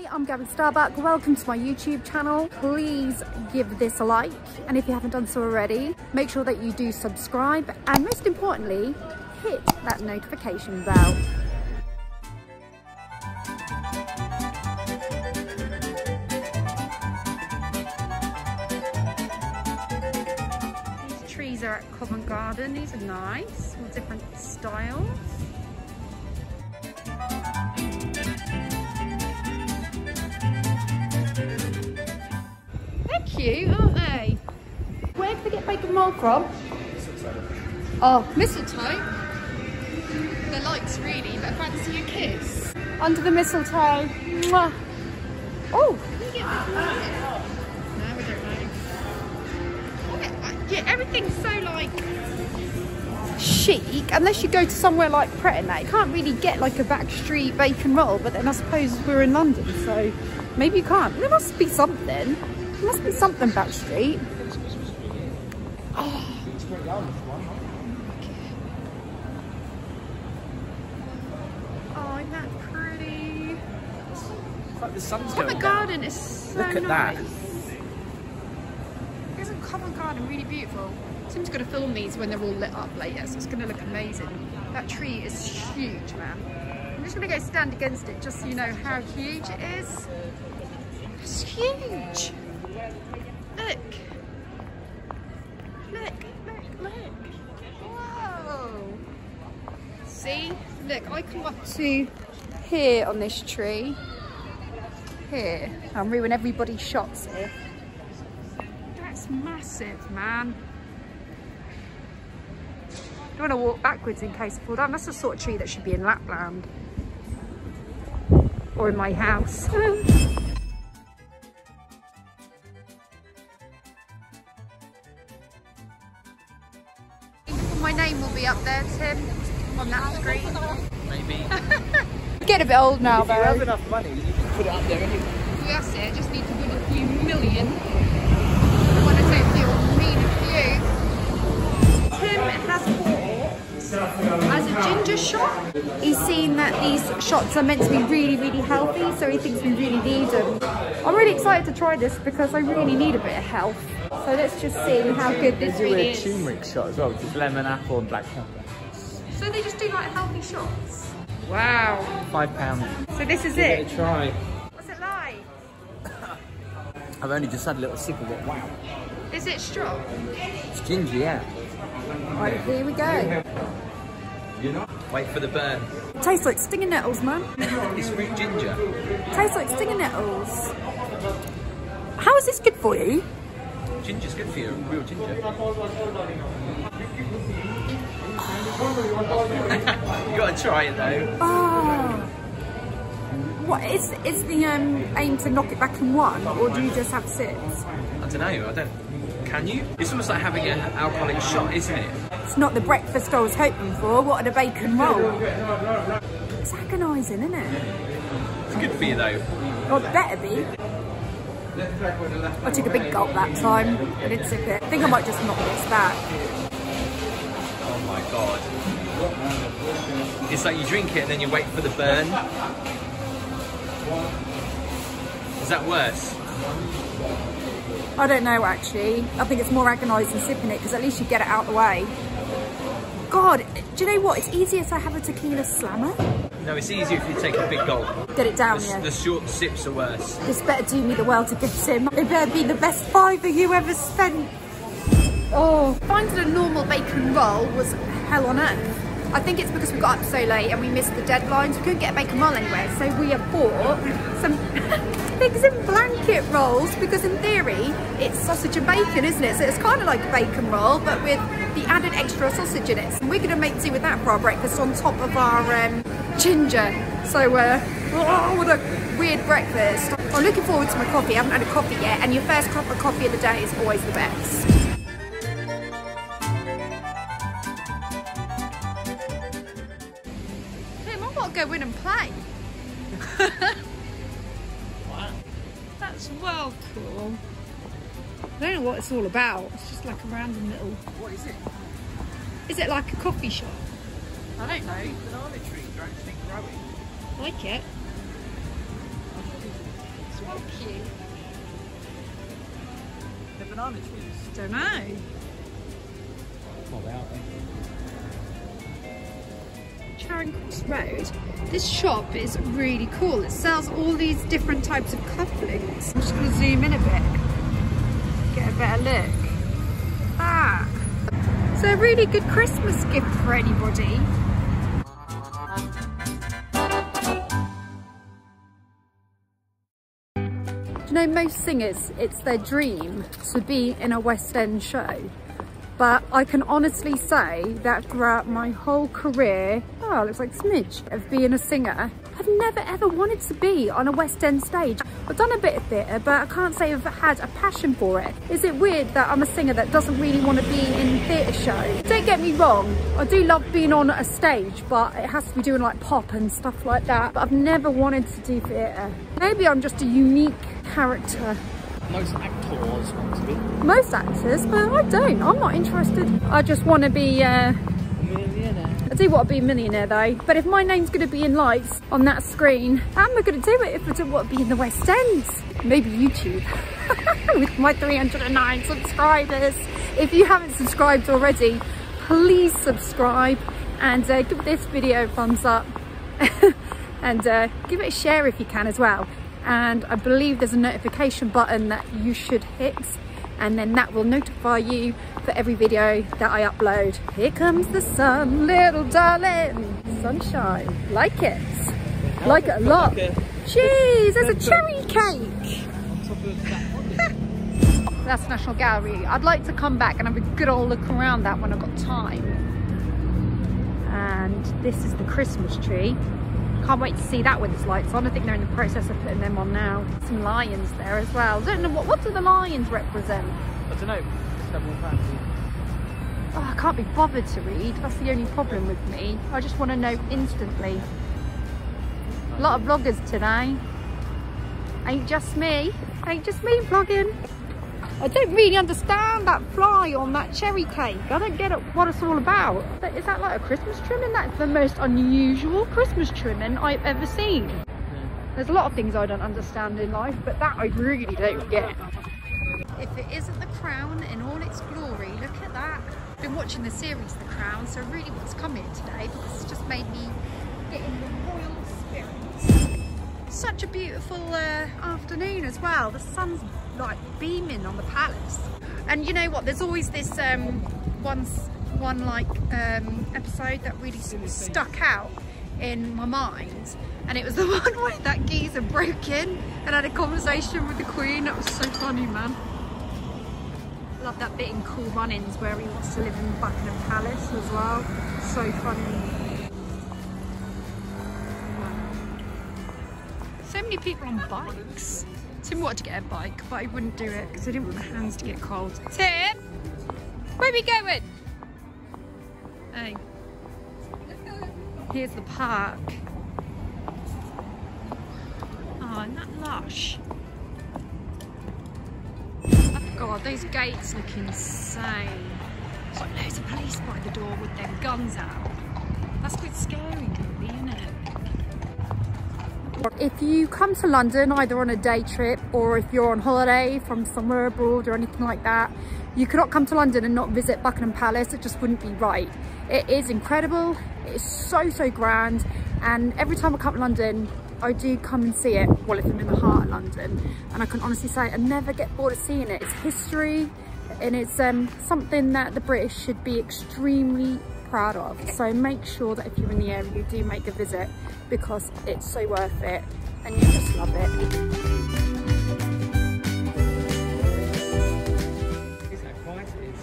Hi, I'm Gaby Starbuck. Welcome to my YouTube channel. Please give this a like. And if you haven't done so already, make sure that you do subscribe. And most importantly, hit that notification bell. These trees are at Covent Garden. These are nice, all different styles. Cute, aren't they? Where did they get bacon roll from? Oh, mistletoe. They're likes really, but fancy a kiss. Under the mistletoe. Mwah. Oh. Yeah, everything's so like chic unless you go to somewhere like Pret you can't really get like a backstreet bacon roll but then I suppose we're in London so maybe you can't there must be something must be something backstreet oh. oh isn't that pretty like the sun's Covent going down. Garden is so Look at nice that. Isn't Covent Garden really beautiful? Tim's going to film these when they're all lit up later, so it's going to look amazing. That tree is huge, man. I'm just going to go stand against it just so you know how huge it is. It's huge. Look. Look, look, look. Whoa. See? Look, I come up to here on this tree. Here. I'm ruining everybody's shots here. That's massive, man. Don't want to walk backwards in case I fall down. That's the sort of tree that should be in Lapland. Or in my house. up there, Tim, on that screen. Maybe. Get a bit old now, if you have enough money, you can put it up there anyway. That's it, just need to win a few million. When I say a few, I mean a few. Tim has bought as a ginger shot. He's seen that these shots are meant to be really, really healthy, so he thinks we really need them. I'm really excited to try this because I really need a bit of health. So let's just see how good this They do really a is. turmeric shot as well, which is lemon, apple and black pepper. So they just do like healthy shots? Wow. Five pounds. So this is Give it. it a try. What's it like? I've only just had a little sip of it. Wow. Is it strong? It's ginger, yeah. Right, here we go. You know? Wait for the burn. Tastes like stinging nettles, man. It's fruit ginger. Tastes like stinging nettles. How is this good for you? Ginger's good for you, real ginger. you gotta try it though. Oh. What is is the um, aim to knock it back in one, or do you just have sips? I don't know, I don't. Can you? It's almost like having an alcoholic shot, isn't it? It's not the breakfast I was hoping for. What a bacon roll. It's agonising, isn't it? It's good for you though. Well, it better be. I took a big gulp that time. I didn't sip it. I think I might just knock this back. Oh my god. It's like you drink it and then you wait for the burn. Is that worse? I don't know actually. I think it's more agonising sipping it because at least you get it out the way. God, do you know what? It's easier to have a tequila slammer. No, it's easier if you take a big gulp. Get it down, The, yeah. the short sips are worse. This better do me the world to gift him. It better be the best fiver you ever spent. Oh. Finding a normal bacon roll was hell on earth. I think it's because we got up so late and we missed the deadlines. We couldn't get bacon roll anywhere, so we have bought some pigs in blanket rolls because in theory it's sausage and bacon, isn't it? So it's kind of like a bacon roll, but with the added extra sausage in it. And we're going to make tea with that for our breakfast on top of our um, ginger. So, uh, oh, what a weird breakfast. I'm looking forward to my coffee. I haven't had a coffee yet, and your first cup of coffee of the day is always the best. go in and play. wow. That's well cool. I don't know what it's all about. It's just like a random little... What is it? Is it like a coffee shop? I don't know. Banana tree. Don't think growing. like it. It's well cute. The banana trees? Don't know. Not out, eh? Charing Cross Road. This shop is really cool. It sells all these different types of cufflinks. I'm just to zoom in a bit, get a better look. Ah, it's a really good Christmas gift for anybody. You know, most singers, it's their dream to be in a West End show. But I can honestly say that throughout my whole career, oh, it looks like Smidge, of being a singer, I've never ever wanted to be on a West End stage. I've done a bit of theatre, but I can't say I've had a passion for it. Is it weird that I'm a singer that doesn't really want to be in theatre shows? Don't get me wrong, I do love being on a stage, but it has to be doing like pop and stuff like that. But I've never wanted to do theatre. Maybe I'm just a unique character Most actors want to be. most actors, but I don't. I'm not interested. I just want to be, uh, Millionaire. I do want to be a millionaire though. But if my name's going to be in lights on that screen, how am I going to do it if I don't want to be in the West End? Maybe YouTube. With my 309 subscribers. If you haven't subscribed already, please subscribe and uh, give this video a thumbs up. and uh, give it a share if you can as well and I believe there's a notification button that you should hit and then that will notify you for every video that I upload. Here comes the sun, little darling. Sunshine. Like it. Like it a lot. Jeez, there's a cherry cake. That's National Gallery. I'd like to come back and have a good old look around that when I've got time. And this is the Christmas tree. Can't wait to see that with its lights on. I think they're in the process of putting them on now. Some lions there as well. Don't know what, what do the lions represent? I don't know. Oh, I can't be bothered to read. That's the only problem with me. I just want to know instantly. A lot of vloggers today. Ain't just me. Ain't just me vlogging. I don't really understand that fly on that cherry cake. I don't get it, what it's all about. But is that like a Christmas trimming? That's the most unusual Christmas trimming I've ever seen. There's a lot of things I don't understand in life, but that I really don't get. If it isn't the crown in all its glory, look at that. I've been watching the series The Crown, so really want to come here today because it's just made me get in the royal spirit. Such a beautiful uh, afternoon as well. The sun's like beaming on the palace. And you know what, there's always this um, one, one like um, episode that really stuck out in my mind and it was the one where that geezer broke in and had a conversation with the queen. That was so funny, man. Love that bit in Cool Runnings where he wants to live in Buckingham Palace as well. So funny. So many people on bikes. Tim wanted to get a bike, but I wouldn't do it because I didn't want the hands to get cold. Tim, where are we going? Hey. Here's the park. Oh, isn't that lush? Oh, God, those gates look insane. There's like loads of police by the door with their guns out. That's quite scary, really, isn't it? If you come to London either on a day trip or if you're on holiday from somewhere abroad or anything like that, you cannot come to London and not visit Buckingham Palace. It just wouldn't be right. It is incredible. It is so, so grand. And every time I come to London, I do come and see it, well, I'm in the heart of London. And I can honestly say I never get bored of seeing it. It's history and it's um, something that the British should be extremely proud of. So make sure that if you're in the area, you do make a visit because it's so worth it and you just love it. Isn't that quiet it is?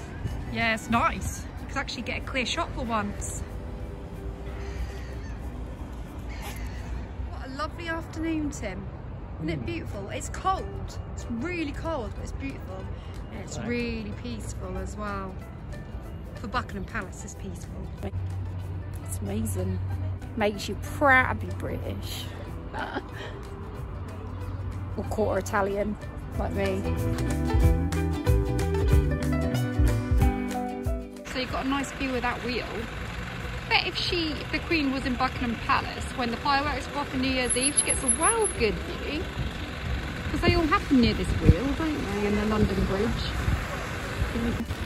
Yeah, it's nice. You could actually get a clear shot for once. What a lovely afternoon, Tim. Isn't it hmm. beautiful? It's cold. It's really cold, but it's beautiful. And it's really peaceful as well. For Buckingham Palace, is peaceful. It's amazing. Makes you proud to be British. or quarter Italian, like me. So you've got a nice view of that wheel. Bet if she, if the Queen was in Buckingham Palace when the fireworks go off on New Year's Eve, she gets a well good view. Because they all happen near this wheel, don't they, in the London Bridge.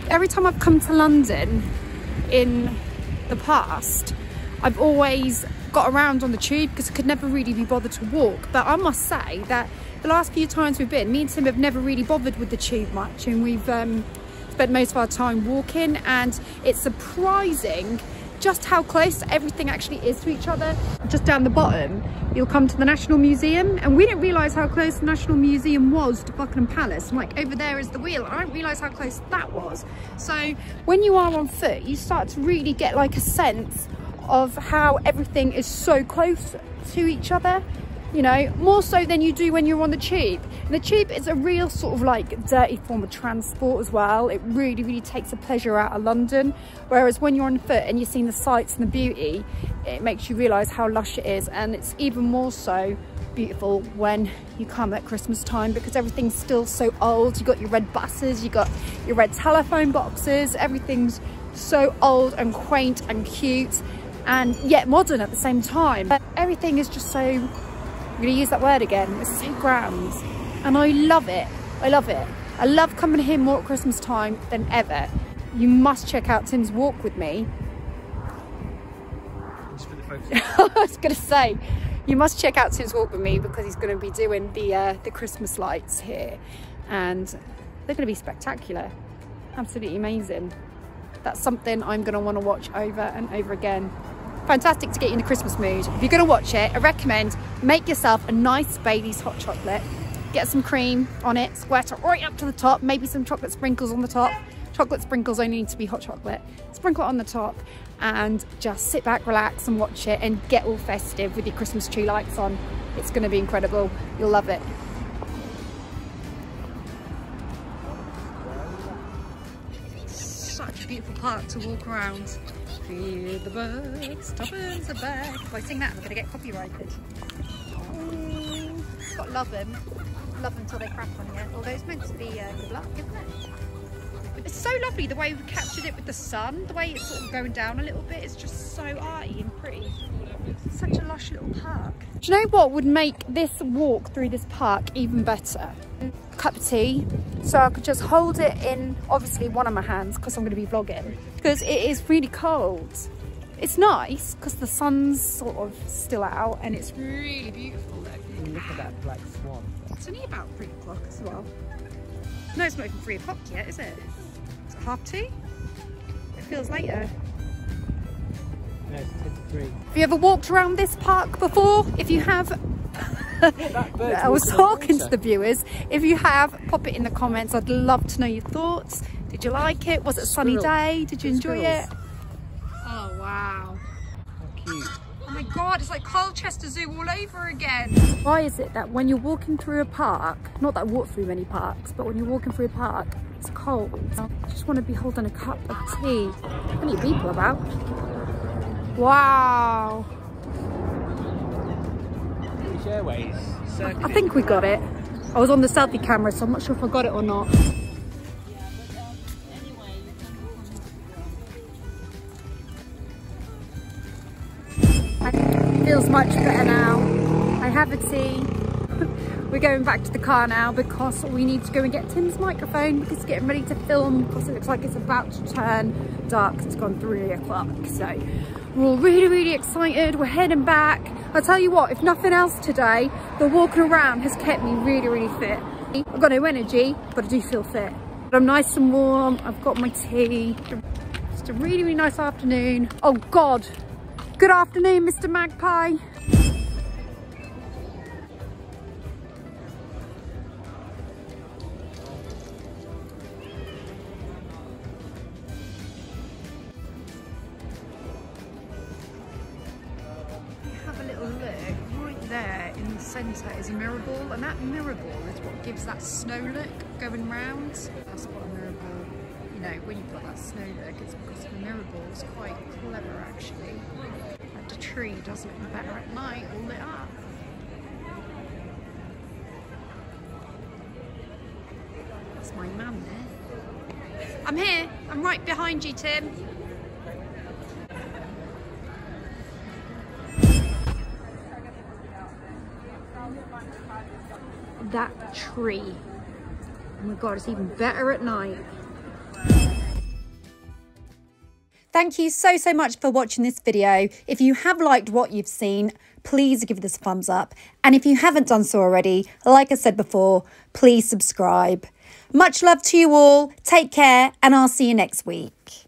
Every time I've come to London in the past, I've always got around on the tube because I could never really be bothered to walk. But I must say that the last few times we've been, me and Tim have never really bothered with the tube much and we've um, spent most of our time walking and it's surprising just how close everything actually is to each other. Just down the bottom, you'll come to the National Museum and we didn't realise how close the National Museum was to Buckingham Palace. And like over there is the wheel. I didn't realise how close that was. So when you are on foot, you start to really get like a sense of how everything is so close to each other you know more so than you do when you're on the tube and the tube is a real sort of like dirty form of transport as well. It really really takes the pleasure out of london. Whereas when you're on foot and you're seeing the sights and the beauty it makes you realize how lush it is. And it's even more so beautiful when you come at christmas time because everything's still so old. You've got your red buses you've got your red telephone boxes. Everything's so old and quaint and cute and yet modern at the same time. But everything is just so I'm going to use that word again. It's so grand. And I love it. I love it. I love coming here more at Christmas time than ever. You must check out Tim's walk with me. I was going to say, you must check out Tim's walk with me because he's going to be doing the uh, the Christmas lights here, and they're going to be spectacular, absolutely amazing. That's something I'm going to want to watch over and over again fantastic to get you in the Christmas mood. If you're going to watch it, I recommend make yourself a nice Bailey's hot chocolate. Get some cream on it, squirt it right up to the top, maybe some chocolate sprinkles on the top. Chocolate sprinkles only need to be hot chocolate. Sprinkle it on the top and just sit back, relax and watch it and get all festive with your Christmas tree lights on. It's going to be incredible. You'll love it. Such a beautiful park to walk around. Feed the birds, tuppence a bag. If I sing that, I'm going to get copyrighted. Oh, got love them. Love them until they crap on you. Although it's meant to be uh, good luck, isn't it? It's so lovely the way we've captured it with the sun. The way it's sort of going down a little bit. It's just so arty and pretty. Such a lush little park. Do you know what would make this walk through this park even better? Cup of tea. So I could just hold it in, obviously, one of my hands because I'm going to be vlogging. Because it is really cold. It's nice because the sun's sort of still out and it's really beautiful. Look, look at that black swan. It's only about three o'clock as well. No, it's not even three o'clock yet, is it? Is it half two? It feels later. Have you ever walked around this park before? If you have, I was talking to the viewers. If you have, pop it in the comments. I'd love to know your thoughts. Did you like it? Was it a sunny day? Did you enjoy it? Oh, wow. How cute. Oh my God, it's like Colchester Zoo all over again. Why is it that when you're walking through a park, not that I walk through many parks, but when you're walking through a park, it's cold. I just want to be holding a cup of tea. Plenty of people about. Wow. British Airways. I think we got it. I was on the selfie camera, so I'm not sure if I got it or not. It feels much better now. I have a tea. We're going back to the car now because we need to go and get Tim's microphone because it's getting ready to film because it looks like it's about to turn dark. It's gone three o'clock. So we're all really, really excited. We're heading back. I'll tell you what, if nothing else today, the walking around has kept me really, really fit. I've got no energy, but I do feel fit. I'm nice and warm. I've got my tea. It's a really, really nice afternoon. Oh God. Good afternoon, Mr. Magpie. Gives that snow look going round. That's what a mirror ball, you know, when you've got that snow look, it's because the mirror ball is quite clever actually. And the tree does look better at night, all lit up. That's my man there. I'm here, I'm right behind you, Tim. that tree. Oh my God, it's even better at night. Thank you so, so much for watching this video. If you have liked what you've seen, please give this a thumbs up. And if you haven't done so already, like I said before, please subscribe. Much love to you all. Take care, and I'll see you next week.